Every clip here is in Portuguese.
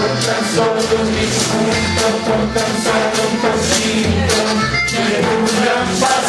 Contam sonhos, escutam, contam sonhos, consigam, mergulham para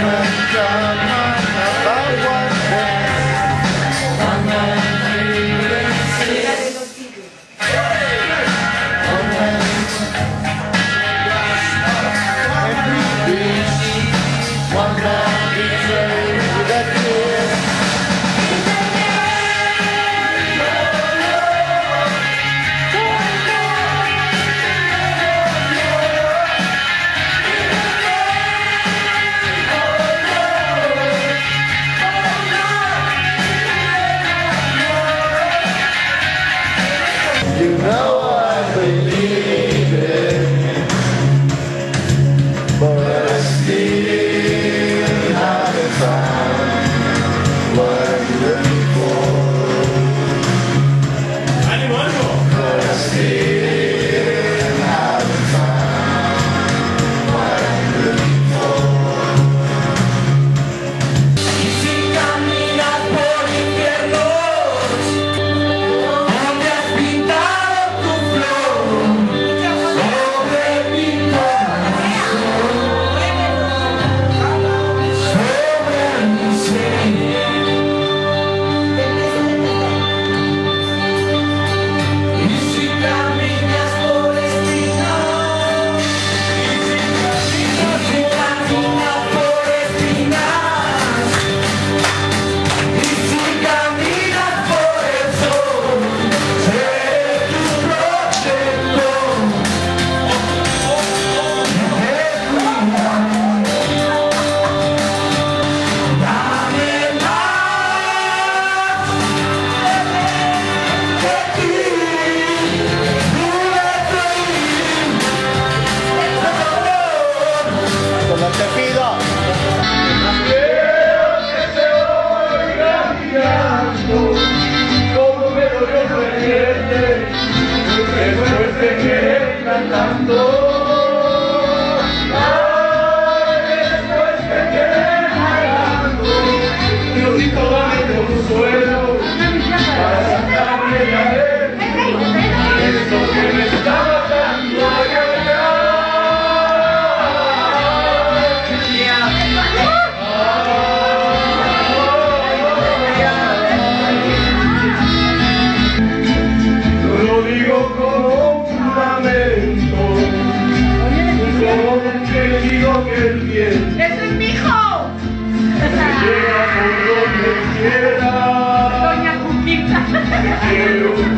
nunca mais. Cantando. cielo.